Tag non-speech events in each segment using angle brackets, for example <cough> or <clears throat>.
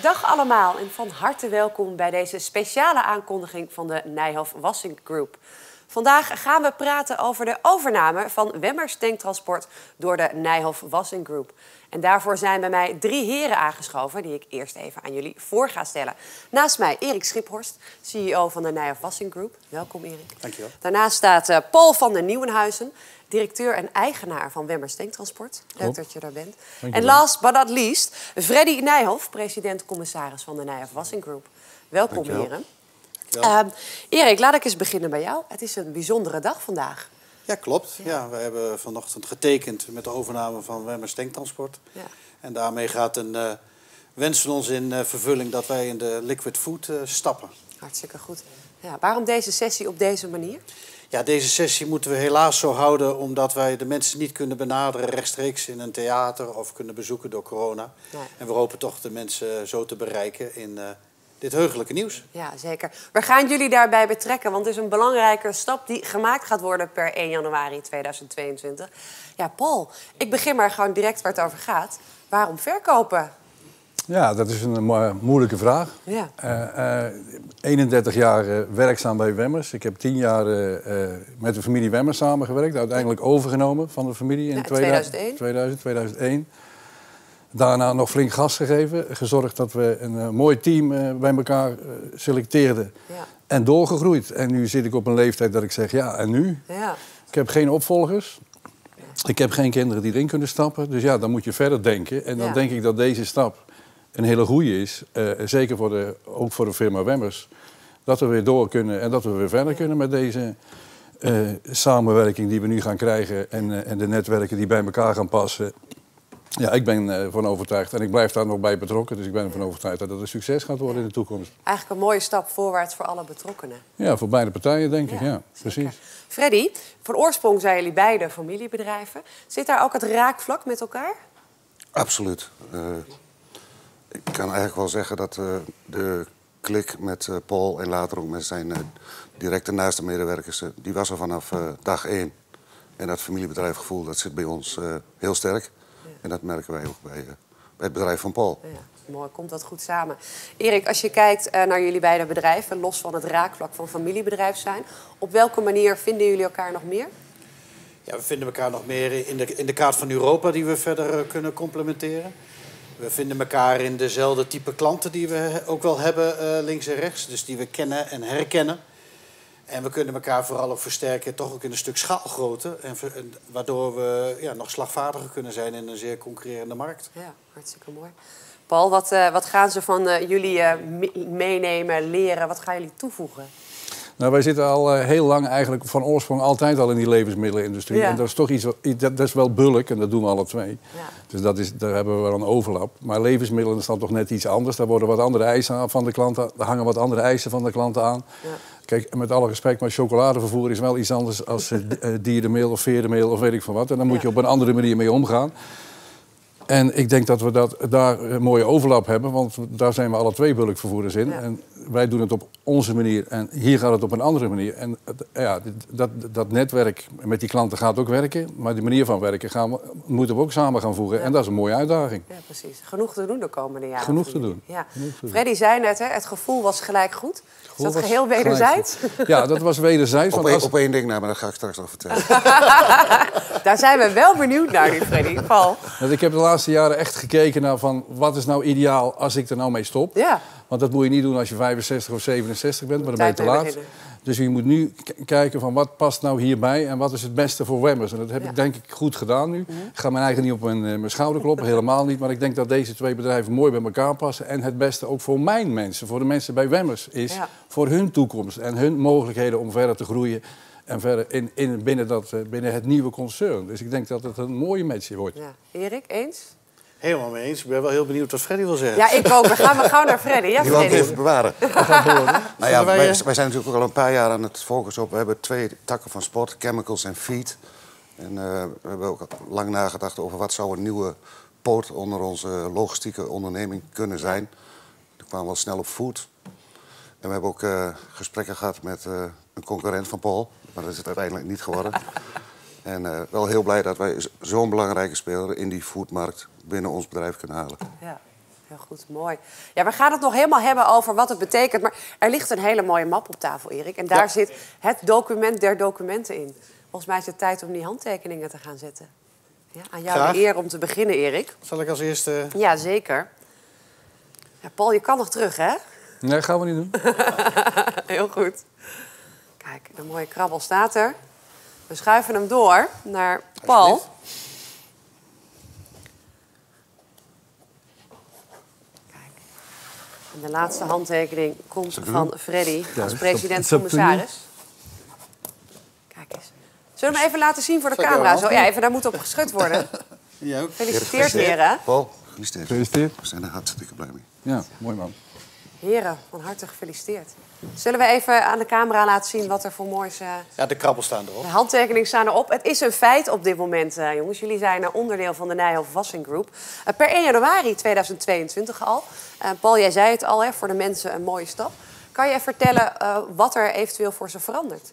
Goeiedag allemaal en van harte welkom bij deze speciale aankondiging van de Nijhoff Wassing Group. Vandaag gaan we praten over de overname van Wemmers Tanktransport door de Nijhoff Wassing Group. En daarvoor zijn bij mij drie heren aangeschoven die ik eerst even aan jullie voor ga stellen. Naast mij Erik Schiphorst, CEO van de Nijhoff Wassing Group. Welkom Erik. Dankjewel. Daarnaast staat uh, Paul van der Nieuwenhuizen, directeur en eigenaar van Wemmers Tanktransport. Leuk dat je daar bent. Dankjewel. En last but not least, Freddy Nijhoff, president-commissaris van de Nijhoff Wassing Group. Welkom Dankjewel. heren. Ehm, Erik, laat ik eens beginnen bij jou. Het is een bijzondere dag vandaag. Ja, klopt. Ja. we hebben vanochtend getekend met de overname van Wemmers Tanktransport. Ja. En daarmee gaat een eh, wens van ons in eh, vervulling dat wij in de liquid food eh, stappen. Hartstikke goed. Ja, waarom deze sessie op deze manier? Ja, deze sessie moeten we helaas zo houden omdat wij de mensen niet kunnen benaderen rechtstreeks in een theater of kunnen bezoeken door corona. Nee. En we hopen toch de mensen zo te bereiken in dit heugelijke nieuws. Ja, zeker. We gaan jullie daarbij betrekken, want het is een belangrijke stap die gemaakt gaat worden per 1 januari 2022. Ja, Paul, ik begin maar gewoon direct waar het over gaat. Waarom verkopen? Ja, dat is een mo- moeilijke vraag. Ja. Eh, eh, 31 jaar eh, werkzaam bij Wemmers. Ik heb 10 jaar eh, eh, met de familie Wemmers samengewerkt. Uiteindelijk overgenomen van de familie in Ja, in 2000, 2000, 2001. Daarna nog flink gas gegeven. Gezorgd dat we een eh, mooi team eh, bij elkaar eh, selecteerden. Ja. En doorgegroeid. En nu zit ik op een leeftijd dat ik zeg, ja, en nu? Ja, Ik heb geen opvolgers. Ik heb geen kinderen die erin kunnen stappen. Dus ja, dan moet je verder denken. En dan Ja. denk ik dat deze stap een hele goede is. zeker voor de, ook voor de firma Wemmers. Dat we weer door kunnen en dat we weer verder kunnen met deze samenwerking die we nu gaan krijgen. En, en de netwerken die bij elkaar gaan passen. Ja, ik ben ervan overtuigd en ik blijf daar nog bij betrokken. Dus ik ben ervan overtuigd dat het een succes gaat worden in de toekomst. eigenlijk een mooie stap voorwaarts voor alle betrokkenen. Ja, voor beide partijen denk ik. Ja, zeker. precies. Freddy, van oorsprong zijn jullie beide familiebedrijven. Zit daar ook het raakvlak met elkaar? Absoluut. Eh, ik kan eigenlijk wel zeggen dat eh, de klik met eh, Paul en later ook met zijn eh, directe naaste medewerkers, eh, die was er vanaf eh, dag één. En dat familiebedrijfgevoel dat zit bij ons eh, heel sterk. En dat merken wij ook bij, eh, bij het bedrijf van Paul. Ja, mooi, komt dat goed samen. Erik, als je kijkt eh, naar jullie beide bedrijven, los van het raakvlak van familiebedrijf zijn, op welke manier vinden jullie elkaar nog meer? Ja, we vinden elkaar nog meer in de, in de kaart van Europa die we verder eh, kunnen complementeren. We vinden elkaar in dezelfde type klanten die we ook wel hebben eh, links en rechts. Dus die we kennen en herkennen. En we kunnen elkaar vooral ook versterken, toch ook in een stuk schaalgrootte. En, waardoor we ja, nog slagvaardiger kunnen zijn in een zeer concurrerende markt. Ja, hartstikke mooi. Paul, wat, eh, wat gaan ze van eh, jullie eh, me- meenemen, leren? Wat gaan jullie toevoegen? Nou, wij zitten al eh, heel lang eigenlijk van oorsprong altijd al in die levensmiddelenindustrie. Ja. En dat is toch iets, wat- dat, dat is wel bulk en dat doen we alle twee. Ja. Dus dat is, daar hebben we wel een overlap. Maar levensmiddelen is dan toch net iets anders. Daar worden wat andere eisen aan van de klanten. Daar hangen wat andere eisen van de klanten aan. Ja. Kijk, met alle respect, maar chocoladevervoer is wel iets anders als eh, eh, dierenmeel of verenmeel of weet ik van wat. En dan moet je op een andere manier mee omgaan. En ik denk dat we dat, daar een mooie overlap hebben, want daar zijn we alle twee bulkvervoerders in. Ja. En wij doen het op onze manier en hier gaat het op een andere manier. En ja, dat, dat netwerk met die klanten gaat ook werken, maar die manier van werken gaan we, moeten we ook samen gaan voegen. Ja. En dat is een mooie uitdaging. Ja, precies. Genoeg te doen de komende jaren. Genoeg te doen. Ja. Genoeg te doen. Freddy zei net, hè, het gevoel was gelijk goed. Is dat geheel wederzijds? Ja, dat was wederzijds. Op, één- als- op één ding, nou, maar dat ga ik straks nog vertellen. <laughs> Daar zijn we wel benieuwd naar nu, Freddy. Paul. Want ik heb de laatste jaren echt gekeken naar van wat is nou ideaal als ik er nou mee stop. Ja. Want dat moet je niet doen als je 65 of 67 bent, maar dan ben je te laat. beginnen. Dus je moet nu kijken van wat past nou hierbij en wat is het beste voor Wemmers. En dat heb Ja. ik denk ik goed gedaan nu. Ik ga mijn eigen niet op mijn, eh, mijn schouder kloppen, helemaal niet. Maar ik denk dat deze twee bedrijven mooi bij elkaar passen. En het beste ook voor mijn mensen, voor de mensen bij Wemmers, is Ja. voor hun toekomst en hun mogelijkheden om verder te groeien. En verder in, in, binnen, dat, eh, binnen het nieuwe concern. Dus ik denk dat het een mooie match wordt. Ja. Erik, eens? Helemaal mee eens. Ik ben wel heel benieuwd wat Freddy wil zeggen. Ja, ik ook. We gaan we gauw naar Freddy. Ja, Die wil ik even bewaren. <laughs> nou ja, wij, wij, eh, wij zijn natuurlijk ook al een paar jaar aan het focussen op. We hebben twee takken van sport, chemicals en feed. En eh, we hebben ook lang nagedacht over wat zou een nieuwe poot onder onze logistieke onderneming kunnen zijn. We kwamen wel snel op voet. En we hebben ook eh, gesprekken gehad met eh, een concurrent van Paul. Maar dat is het uiteindelijk niet geworden. <laughs> en eh, wel heel blij dat wij zo'n belangrijke speler in die foodmarkt binnen ons bedrijf kunnen halen. Ja, heel goed, mooi. Ja, we gaan het nog helemaal hebben over wat het betekent. Maar er ligt een hele mooie map op tafel, Erik. En daar Ja. zit het document der documenten in. Volgens mij is het tijd om die handtekeningen te gaan zetten. Ja, aan jou Graag. de eer om te beginnen, Erik. Zal ik als eerste... Ja, zeker. Ja, Paul, je kan nog terug, hè? Nee, gaan we niet doen. <laughs> Heel goed. Kijk, een mooie krabbel staat er. We schuiven hem door naar Paul. Alsjeblieft. Kijk. En de laatste handtekening komt van? Freddy als president-commissaris. Kijk eens. Zullen we hem even laten zien voor de camera? Zo, hand ja, even, daar moet op geschud worden. <laughs> Ja, ook. Gefeliciteerd, heren. Paul, gefeliciteerd. Gefeliciteerd. We zijn er hartstikke blij mee. Ja, mooi man. Heren, van harte gefeliciteerd. Zullen we even aan de camera laten zien wat er voor moois... eh, Ja, de krabbels staan erop. De handtekeningen staan erop. Het is een feit op dit moment, eh, jongens. Jullie zijn een onderdeel van de Nijhoff Wassing Group. Per 1 januari 2022 al. Eh, Paul, jij zei het al, hè, voor de mensen een mooie stap. Kan je vertellen eh, wat er eventueel voor ze verandert?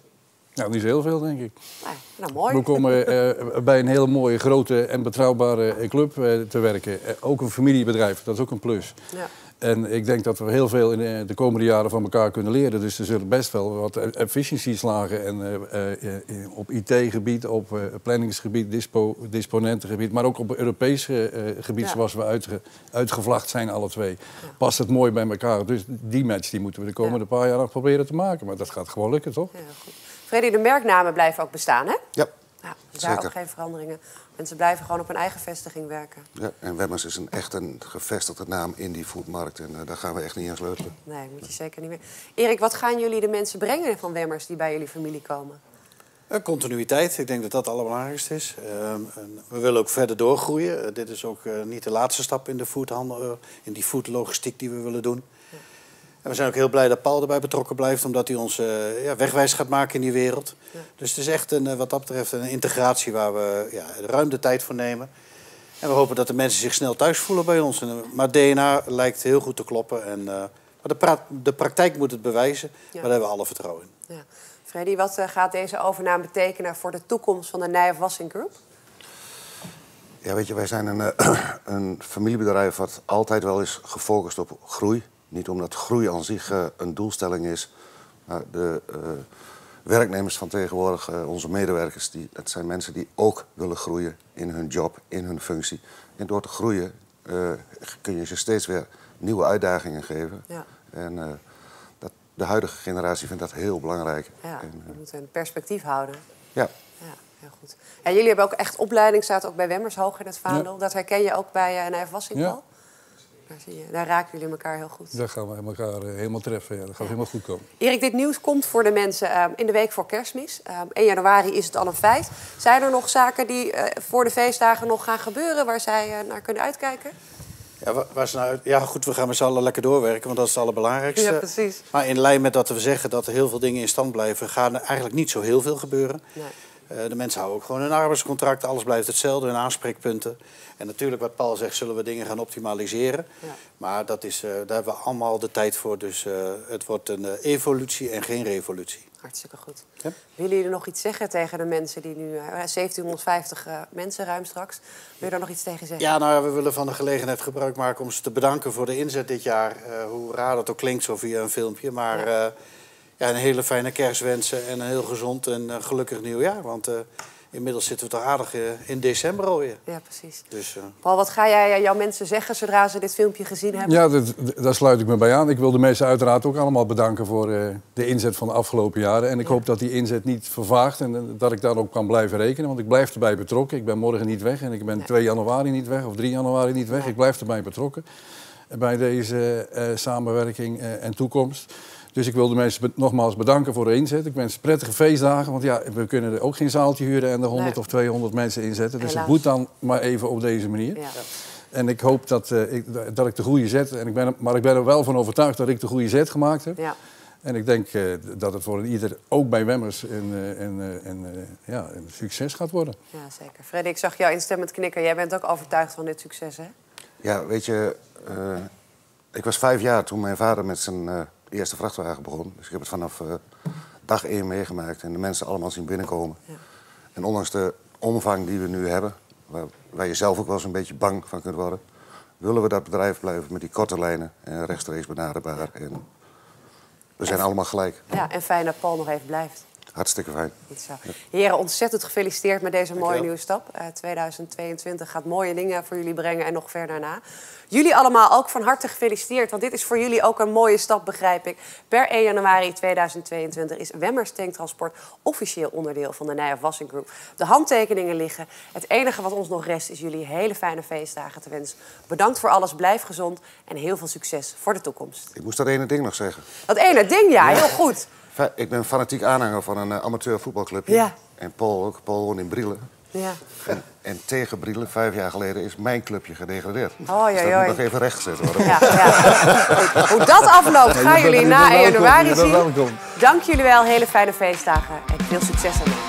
Nou, niet zo heel veel, denk ik. Nou, nou mooi. We komen <laughs> eh, bij een hele mooie, grote en betrouwbare club eh, te werken. Ook een familiebedrijf, dat is ook een plus. Ja. En ik denk dat we heel veel in eh, de komende jaren van elkaar kunnen leren. Dus er zullen best wel wat e- efficiëntieslagen en, eh, eh, op IT-gebied, op eh, planningsgebied, dispo, disponentengebied, maar ook op Europees gebied Ja. zoals we uitge, uitgevlacht zijn, alle twee. Past het mooi bij elkaar. Dus die match die moeten we de komende paar jaar nog proberen te maken. Maar dat gaat gewoon lukken, toch? Ja, goed. Freddy, de merknamen blijven ook bestaan, hè? Ja, Ja, daar ook geen veranderingen. Mensen blijven gewoon op hun eigen vestiging werken. ja. En Wemmers is een, echt een gevestigde naam in die foodmarkt. En eh, daar gaan we echt niet aan sleutelen. Nee, moet je zeker niet meer. Erik, wat gaan jullie de mensen brengen van Wemmers die bij jullie familie komen? Eh, Continuïteit, ik denk dat dat het allerbelangrijkste is. Ehm, en we willen ook verder doorgroeien. Eh, dit is ook niet de laatste stap in de foodhandel, in die foodlogistiek die we willen doen. En we zijn ook heel blij dat Paul erbij betrokken blijft, omdat hij ons eh, ja, wegwijs gaat maken in die wereld. Dus het is echt een, eh, wat dat betreft een integratie waar we ja, ruim de tijd voor nemen. En we hopen dat de mensen zich snel thuis voelen bij ons. En, eh, maar DNA lijkt heel goed te kloppen. En, eh, maar de, pra- de praktijk moet het bewijzen, maar daar hebben we alle vertrouwen in. Ja. Freddy, wat gaat deze overname betekenen voor de toekomst van de Nijhoff Wassing Group? Ja, weet je, wij zijn een, <clears throat> een familiebedrijf wat altijd wel is gefocust op groei. Niet omdat groei aan zich eh, een doelstelling is. Maar de eh, werknemers van tegenwoordig, eh, onze medewerkers, die, het zijn mensen die ook willen groeien in hun job, in hun functie. En door te groeien eh, kun je ze steeds weer nieuwe uitdagingen geven. Ja. En eh, dat, de huidige generatie vindt dat heel belangrijk. Ja, En, we moeten een perspectief houden. ja. Ja, heel goed. En jullie hebben ook echt opleiding, staat ook bij Wemmers hoog in het vaandel. Dat herken je ook bij uh, Nijhoff Wassing, Ja. Paul? Daar, zie je, daar raken jullie elkaar heel goed. Daar gaan we elkaar eh, helemaal treffen. Ja. Dat gaat helemaal goed komen. Erik, dit nieuws komt voor de mensen eh, in de week voor kerstmis. Eh, 1 januari is het al een feit. Zijn er nog zaken die eh, voor de feestdagen nog gaan gebeuren... waar zij eh, naar kunnen uitkijken? Ja, wa- waar ze nou uit- ja, goed, we gaan met z'n allen lekker doorwerken, want dat is het allerbelangrijkste. Ja, precies. Maar in lijn met dat we zeggen dat er heel veel dingen in stand blijven, gaan er eigenlijk niet zo heel veel gebeuren. Nee. Eh, de mensen houden ook gewoon hun arbeidscontract, alles blijft hetzelfde, hun aanspreekpunten. En natuurlijk, wat Paul zegt, zullen we dingen gaan optimaliseren. Ja. Maar dat is, eh, daar hebben we allemaal de tijd voor, dus eh, het wordt een evolutie en geen revolutie. Hartstikke goed. Ja. Willen jullie nog iets zeggen tegen de mensen die nu... eh, 1750 eh, mensen ruim straks. Wil je daar nog iets tegen zeggen? Ja, nou ja, we willen van de gelegenheid gebruik maken om ze te bedanken voor de inzet dit jaar. Hoe raar dat ook klinkt zo via een filmpje. Maar Ja. Ja. een hele fijne kerstwensen en een heel gezond en eh, gelukkig nieuwjaar. Want eh, inmiddels zitten we toch aardig eh, in december alweer. Ja, precies. Dus Paul, wat ga jij aan jouw mensen zeggen zodra ze dit filmpje gezien hebben? Ja, dat, daar sluit ik me bij aan. Ik wil de mensen uiteraard ook allemaal bedanken voor eh, de inzet van de afgelopen jaren. En ik hoop dat die inzet niet vervaagt en dat ik daar ook kan blijven rekenen. Want ik blijf erbij betrokken. Ik ben morgen niet weg en ik ben 2 januari niet weg of 3 januari niet weg. Ik blijf erbij betrokken bij deze eh, samenwerking eh, en toekomst. Dus ik wil de mensen be- nogmaals bedanken voor de inzet. Ik wens prettige feestdagen, want ja, we kunnen er ook geen zaaltje huren en er 100 Nee. of 200 mensen inzetten. Dus Helaas. het moet dan maar even op deze manier. Ja. En ik hoop dat, eh, ik, dat ik de goede zet, en ik ben, er- maar ik ben er wel van overtuigd dat ik de goede zet gemaakt heb. Ja. En ik denk eh, dat het voor ieder, ook bij Wemmers, een, eh, een, eh, een, eh, ja, een succes gaat worden. Ja, zeker. Freddy, ik zag jou instemmend knikken. Jij bent ook overtuigd van dit succes, hè? Ja, weet je, eh, ik was vijf jaar toen mijn vader met zijn eh, eerste vrachtwagen begon. Dus ik heb het vanaf eh, dag één meegemaakt en de mensen allemaal zien binnenkomen. Ja. En ondanks de omvang die we nu hebben, waar, waar je zelf ook wel eens een beetje bang van kunt worden, willen we dat bedrijf blijven met die korte lijnen en rechtstreeks benaderbaar. En we zijn allemaal gelijk. Ja, en fijn dat Paul nog even blijft. Hartstikke fijn. Goed zo. Heren, ontzettend gefeliciteerd met deze mooie nieuwe stap. Eh, 2022 gaat mooie dingen voor jullie brengen en nog ver daarna. Jullie allemaal ook van harte gefeliciteerd, want dit is voor jullie ook een mooie stap, begrijp ik. Per 1 januari 2022 is Wemmers Tanktransport officieel onderdeel van de Nijhoff Wassing Group. De handtekeningen liggen. Het enige wat ons nog rest is jullie hele fijne feestdagen te wensen. Bedankt voor alles, blijf gezond en heel veel succes voor de toekomst. Ik moest dat ene ding nog zeggen. Dat ene ding, ja, heel goed. Ik ben fanatiek aanhanger van een eh, amateur voetbalclubje. Ja. En Paul ook. Paul woont in Brielen. Ja. En, en tegen Brielen, vijf jaar geleden, is mijn clubje gedegradeerd. Oei, dus dat moet nog even rechtgezet worden. Ja, ja. Hoe dat afloopt, gaan jullie na bent 1 welkom, januari zien. Dank jullie wel, hele fijne feestdagen en veel succes ermee.